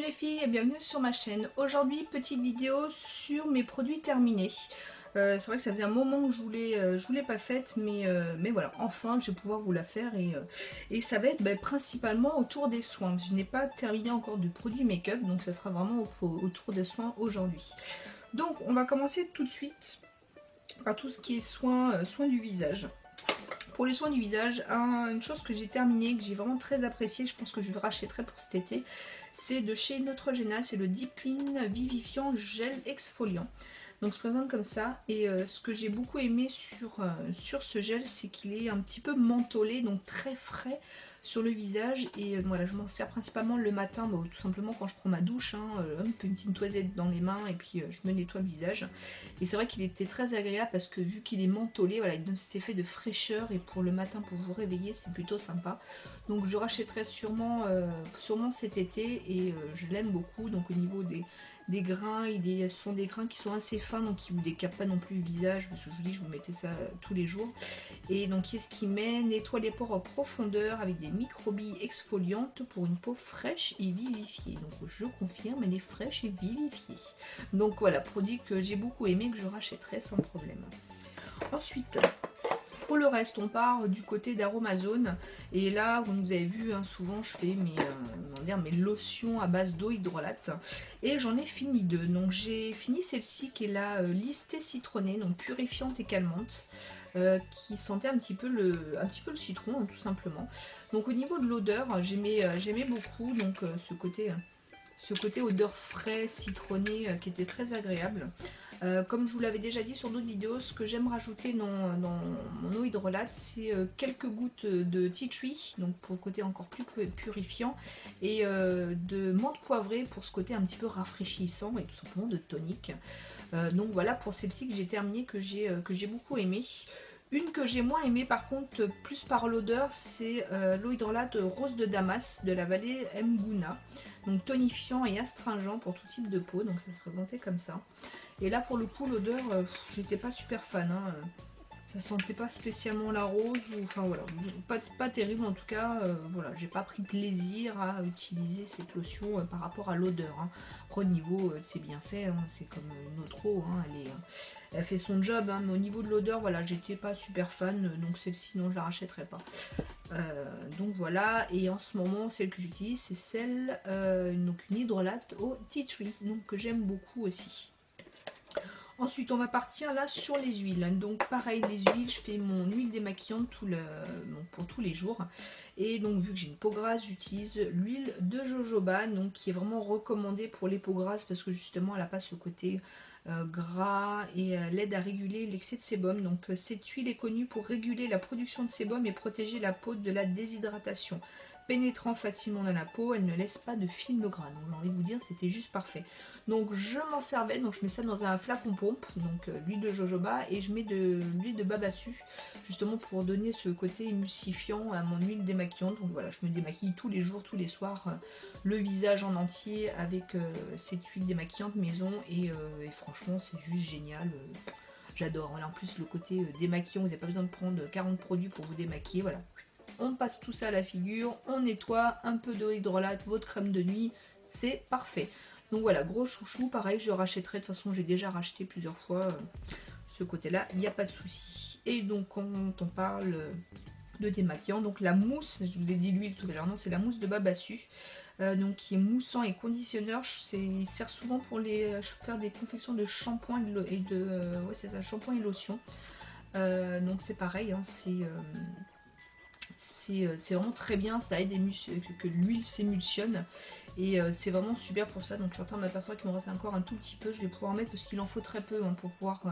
Les filles et bienvenue sur ma chaîne. Aujourd'hui, petite vidéo sur mes produits terminés. Euh, c'est vrai que ça faisait un moment que je voulais, euh, je voulais pas faite, mais, euh, mais voilà, enfin je vais pouvoir vous la faire et, et ça va être ben, principalement autour des soins. Je n'ai pas terminé encore de produits make-up, donc ça sera vraiment autour des soins aujourd'hui. Donc on va commencer tout de suite par tout ce qui est soins, soins du visage. Pour les soins du visage, une chose que j'ai terminée, que j'ai vraiment très appréciée, je pense que je rachèterai pour cet été, c'est de chez Neutrogena, c'est le Deep Clean Vivifiant Gel Exfoliant. Donc se présente comme ça et euh, ce que j'ai beaucoup aimé sur, euh, sur ce gel c'est qu'il est un petit peu mentholé donc très frais sur le visage. Et euh, voilà je m'en sers principalement le matin bah, tout simplement quand je prends ma douche hein, euh, un peu une petite toisette dans les mains et puis euh, je me nettoie le visage. Et c'est vrai qu'il était très agréable parce que vu qu'il est mentholé voilà il donne cet effet de fraîcheur et pour le matin pour vous réveiller c'est plutôt sympa. Donc je rachèterai sûrement, sûrement cet été et je l'aime beaucoup. Donc au niveau des des grains, ce sont des grains qui sont assez fins, donc qui ne vous décapent pas non plus le visage, parce que je vous dis, je vous mettais ça tous les jours. Et donc, qu'est-ce qui met Nettoie les pores en profondeur avec des microbilles exfoliantes pour une peau fraîche et vivifiée. Donc, je confirme, elle est fraîche et vivifiée. Donc, voilà, produit que j'ai beaucoup aimé, que je rachèterai sans problème. Ensuite, pour le reste, on part du côté d'Aromazone. Et là, vous avez vu, hein, souvent je fais mes, euh, mes lotions à base d'eau hydrolate. Et j'en ai fini deux. Donc j'ai fini celle-ci qui est la euh, listée citronnée, donc purifiante et calmante. Euh, qui sentait un petit peu le, un petit peu le citron, hein, tout simplement. Donc au niveau de l'odeur, j'aimais beaucoup donc ce côté ce côté odeur frais, citronné qui était très agréable. Euh, comme je vous l'avais déjà dit sur d'autres vidéos, ce que j'aime rajouter dans, mon eau hydrolate, c'est euh, quelques gouttes de tea tree, donc pour le côté encore plus purifiant, et euh, de menthe poivrée pour ce côté un petit peu rafraîchissant et tout simplement de tonique. donc voilà pour celle-ci que j'ai terminée, que j'ai beaucoup aimé. Une que j'ai moins aimée par contre, plus par l'odeur, c'est l'eau hydrolate rose de Damas de la vallée Mguna. Donc tonifiant et astringent pour tout type de peau, donc ça se présentait comme ça. Et là, pour le coup, l'odeur, euh, j'étais pas super fan. Hein. Ça sentait pas spécialement la rose, enfin voilà, pas, terrible en tout cas. Euh, voilà, j'ai pas pris plaisir à utiliser cette lotion euh, par rapport à l'odeur. Hein. Au niveau c'est bien fait, hein, c'est comme une autre eau, elle fait son job, mais au niveau de l'odeur, voilà, j'étais pas super fan, donc celle-ci, non, je la rachèterai pas. donc voilà, et en ce moment, celle que j'utilise, c'est celle, donc une hydrolate au tea tree, donc que j'aime beaucoup aussi. Ensuite, on va partir là sur les huiles. Donc, pareil, les huiles, je fais mon huile démaquillante pour tous les jours. Et donc, vu que j'ai une peau grasse, j'utilise l'huile de jojoba, donc qui est vraiment recommandée pour les peaux grasses parce que justement, elle n'a pas ce côté euh, gras et elle l'aide à réguler l'excès de sébum. Donc, euh, cette huile est connue pour réguler la production de sébum et protéger la peau de la déshydratation pénétrant facilement dans la peau, elle ne laisse pas de film gras. Donc j'ai envie de vous dire, c'était juste parfait. Donc je m'en servais, donc je mets ça dans un flacon pompe, donc euh, l'huile de jojoba, et je mets de l'huile de babassu, justement pour donner ce côté émulsifiant à mon huile démaquillante. Donc voilà, je me démaquille tous les jours, tous les soirs, euh, le visage en entier avec euh, cette huile démaquillante maison, et, franchement c'est juste génial. J'adore. En plus, le côté démaquillant, vous n'avez pas besoin de prendre 40 produits pour vous démaquiller. Voilà, on passe tout ça à la figure, on nettoie, un peu d'eau hydrolate, votre crème de nuit, c'est parfait. Donc voilà, gros chouchou, pareil, je rachèterai, de toute façon j'ai déjà racheté plusieurs fois euh, ce côté-là, il n'y a pas de souci. Et donc quand on parle de démaquillant, donc la mousse, je vous ai dit l'huile tout à l'heure, non c'est la mousse de Babassu, euh, donc qui est moussant et conditionneur, il sert souvent pour les, euh, faire des confections de shampoing et de, ouais c'est ça, shampoing et lotion. donc c'est pareil, hein, c'est euh, c'est vraiment très bien, ça aide que l'huile s'émulsionne et euh, c'est vraiment super pour ça. Donc je suis en train de m'apercevoir qu'il me reste encore un tout petit peu, je vais pouvoir en mettre parce qu'il en faut très peu hein, pour pouvoir euh,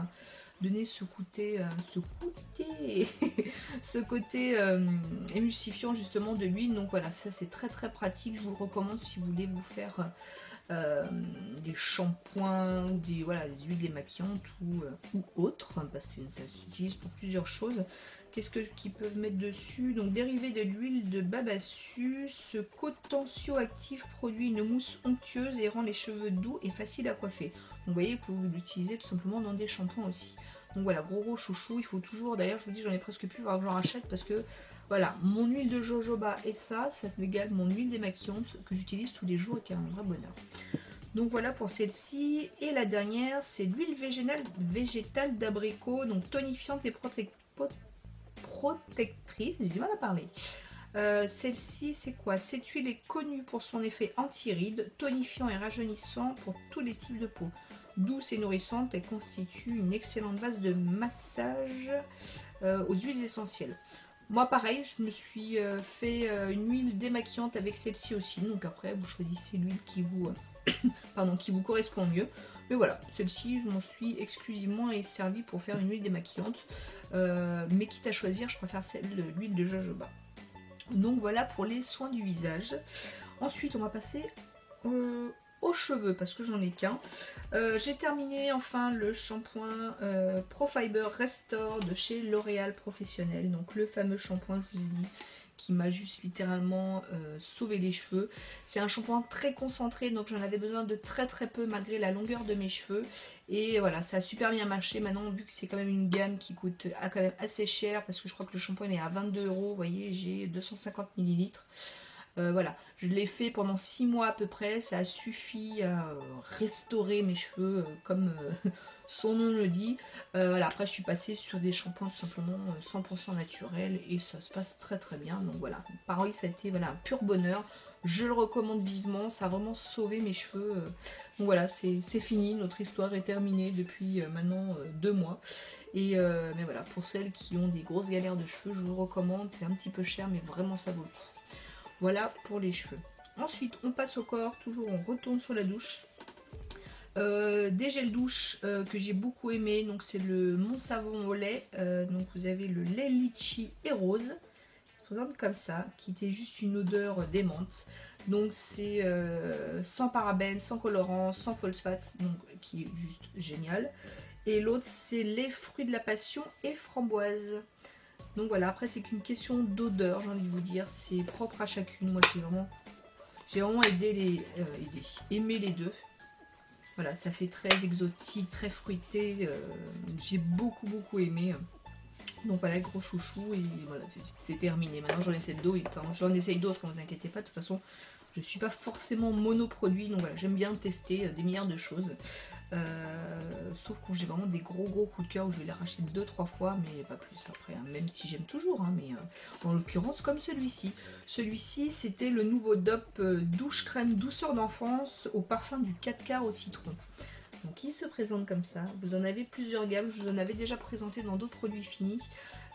donner ce côté, ce côté, ce côté émulsifiant justement de l'huile. Donc voilà, ça c'est très très pratique, je vous le recommande si vous voulez vous faire des shampoings, des, voilà, des huiles démaquillantes ou, ou autres, hein, parce que ça s'utilise pour plusieurs choses. Qu'est-ce qu'ils peuvent mettre dessus Donc dérivé de l'huile de babassu, ce cotentio actif produit une mousse onctueuse et rend les cheveux doux et faciles à coiffer. Donc vous voyez, vous pouvez l'utiliser tout simplement dans des shampoings aussi. Donc voilà, gros gros chouchou, il faut toujours, d'ailleurs je vous dis j'en ai presque plus, il que j'en rachète parce que Voilà, mon huile de jojoba et ça, ça m'égale mon huile démaquillante que j'utilise tous les jours et qui est un vrai bonheur. Donc voilà pour celle-ci. Et la dernière, c'est l'huile végétale, végétale d'abricot, donc tonifiante et protectrice. J'ai du mal à parler. Euh, celle-ci, c'est quoi? Cette huile est connue pour son effet anti-rides, tonifiant et rajeunissant pour tous les types de peau. Douce et nourrissante, elle constitue une excellente base de massage euh, aux huiles essentielles. Moi pareil, je me suis euh, fait une huile démaquillante avec celle-ci aussi. Donc après, vous choisissez l'huile qui vous correspond mieux. Mais voilà, celle-ci, je m'en suis exclusivement servie pour faire une huile démaquillante. mais quitte à choisir, je préfère celle de l'huile de jojoba. Donc voilà pour les soins du visage. Ensuite, on va passer euh, aux cheveux parce que j'en ai qu'un. Euh, j'ai terminé enfin le shampoing euh, Pro Fiber Restore de chez L'Oréal Professionnel. Donc le fameux shampoing, je vous ai dit, qui m'a juste littéralement euh, sauvé les cheveux. C'est un shampoing très concentré, donc j'en avais besoin de très très peu malgré la longueur de mes cheveux. Et voilà, ça a super bien marché. Maintenant, vu que c'est quand même une gamme qui coûte quand même assez cher, parce que je crois que le shampoing est à 22 euros, vous voyez, j'ai 250 millilitres. Euh, voilà, je l'ai fait pendant 6 mois à peu près, ça a suffi à restaurer mes cheveux euh, comme son nom le dit. Euh, après je suis passée sur des shampoings tout simplement 100% euh, naturels et ça se passe très très bien. Donc voilà, pareil ça a été voilà, un pur bonheur. Je le recommande vivement, ça a vraiment sauvé mes cheveux. Euh. Donc voilà, c'est fini, notre histoire est terminée depuis maintenant deux mois. Et mais voilà, pour celles qui ont des grosses galères de cheveux, je vous le recommande. C'est un petit peu cher, mais vraiment ça vaut le coup. Voilà pour les cheveux. Ensuite, on passe au corps. Toujours, on retourne sur la douche. Euh, des gels douche euh, que j'ai beaucoup aimé, donc c'est le Mon Savon au lait, euh, donc vous avez le lait litchi et rose, ça se présente comme ça, qui était juste une odeur démente. Donc c'est sans parabènes, sans colorant, sans phosphate, donc qui est juste génial. Et l'autre c'est les fruits de la passion et framboise. Donc voilà, après c'est qu'une question d'odeur, j'ai envie de vous dire, c'est propre à chacune. Moi j'ai vraiment, j'ai vraiment les, aimé les deux. Voilà, ça fait très exotique, très fruité. Euh, j'ai beaucoup, beaucoup aimé. Donc voilà, gros chouchou. Et voilà, c'est terminé. Maintenant, j'en essaie d'autres. J'en essaye d'autres, ne vous inquiétez pas. De toute façon, je ne suis pas forcément monoproduit. Donc voilà, j'aime bien tester euh, des milliards de choses. Euh, sauf quand j'ai vraiment des gros gros coups de cœur où je vais les racheter deux trois fois, mais pas plus après, hein. même si j'aime toujours, hein, mais euh, en l'occurrence comme celui-ci. Celui-ci c'était le nouveau DOP euh, douche crème douceur d'enfance au parfum du 4 quarts au citron. Donc il se présente comme ça, vous en avez plusieurs gammes, je vous en avais déjà présenté dans d'autres produits finis.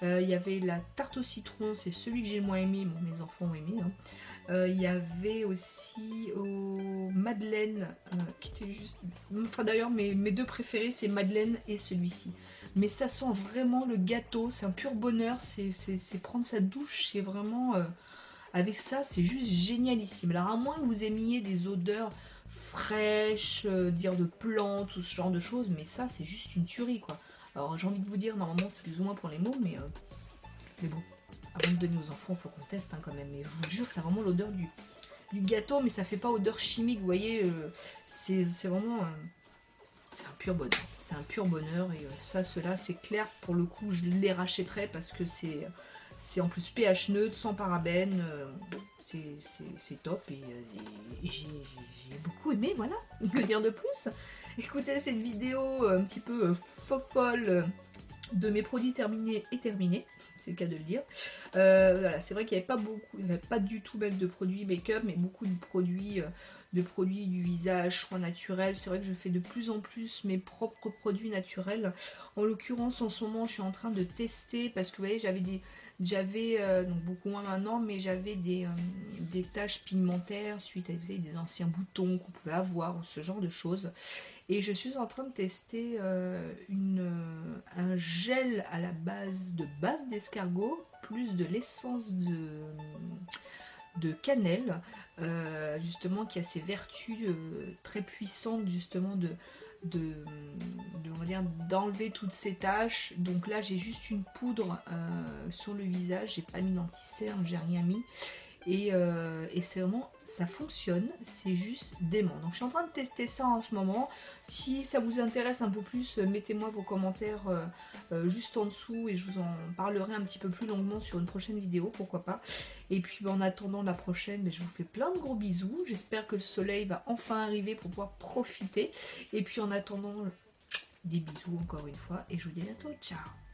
Il y avait la tarte au citron, c'est celui que j'ai moins aimé, mes enfants ont aimé. Hein. Euh, il y avait aussi au Madeleine, euh, qui était juste... Enfin d'ailleurs, mes, deux préférés, c'est Madeleine et celui-ci. Mais ça sent vraiment le gâteau, c'est un pur bonheur, c'est prendre sa douche, c'est vraiment... Euh, avec ça, c'est juste génialissime. Alors à moins que vous aimiez des odeurs fraîches, dire de plantes ou ce genre de choses, mais ça, c'est juste une tuerie, quoi. Alors j'ai envie de vous dire, normalement, c'est plus ou moins pour les mots, mais, mais bon, avant de donner aux enfants, il faut qu'on teste hein, quand même. Mais je vous jure, c'est vraiment l'odeur du, gâteau, mais ça fait pas odeur chimique, vous voyez. Euh, c'est vraiment... c'est un pur bonheur. C'est un pur bonheur. Et euh, ça, cela, c'est clair. Pour le coup, je les rachèterai parce que c'est... C'est en plus pH neutre, sans parabènes, euh, c'est top et, j'ai beaucoup aimé, voilà, que dire de plus Écoutez, cette vidéo un petit peu folle de mes produits terminés et terminés, c'est le cas de le dire. Euh, voilà, c'est vrai qu'il n'y avait pas beaucoup, pas du tout même de produits make-up, mais beaucoup de produits, euh, de produits du visage, soins naturels. C'est vrai que je fais de plus en plus mes propres produits naturels. En l'occurrence, en ce moment, je suis en train de tester parce que vous voyez, j'avais des, j'avais, euh, donc beaucoup moins maintenant, mais j'avais des, des taches pigmentaires suite à des anciens boutons qu'on pouvait avoir, ce genre de choses. Et je suis en train de tester euh, euh, un gel à la base de bave d'escargot, plus de l'essence de, de cannelle, euh, justement qui a ses vertus très puissantes justement de, de, d'enlever toutes ces taches. Donc là j'ai juste une poudre sur le visage, j'ai pas mis d'anti-cerne, j'ai rien mis. Et, euh, et c'est vraiment, ça fonctionne, c'est juste dément. Donc je suis en train de tester ça en ce moment. Si ça vous intéresse un peu plus, euh, mettez-moi vos commentaires euh, juste en dessous et je vous en parlerai un petit peu plus longuement sur une prochaine vidéo, pourquoi pas. Et puis ben, en attendant la prochaine, ben, je vous fais plein de gros bisous. J'espère que le soleil va enfin arriver pour pouvoir profiter. Et puis en attendant, des bisous encore une fois et je vous dis à bientôt. Ciao